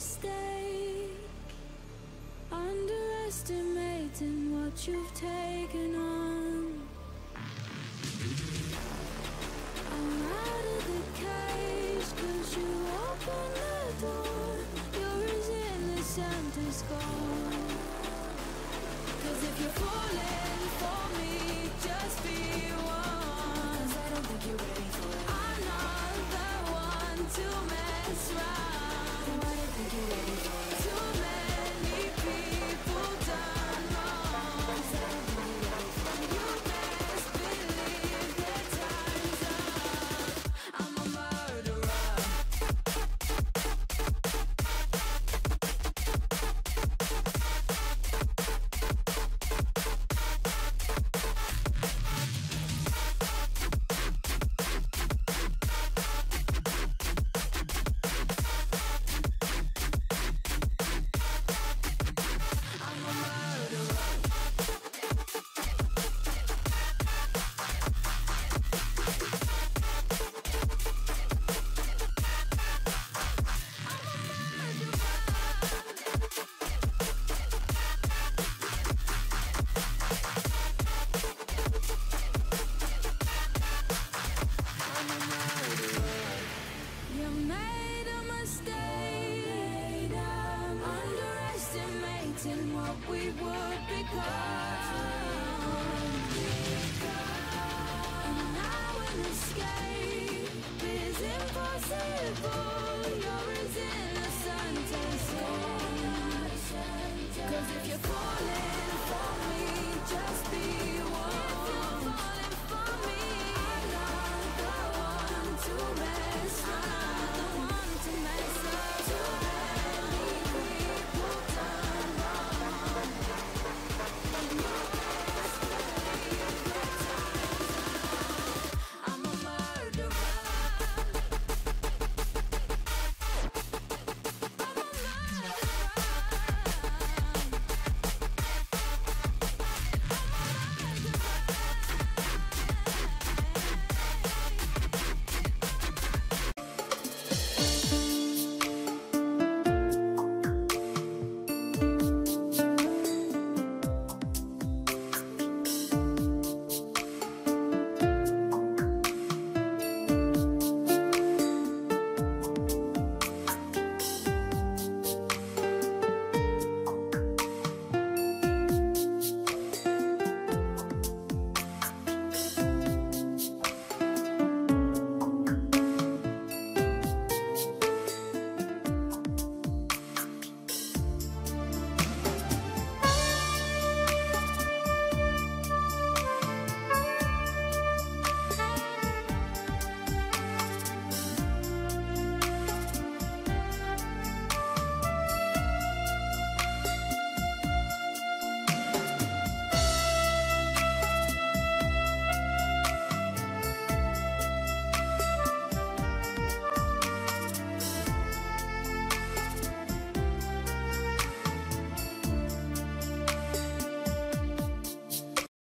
mistake. Underestimating what you've taken on. I'm out of the cage, cause you opened the door. You're as innocent as gold. Cause if you're falling underestimating what we would become. And now an escape is impossible.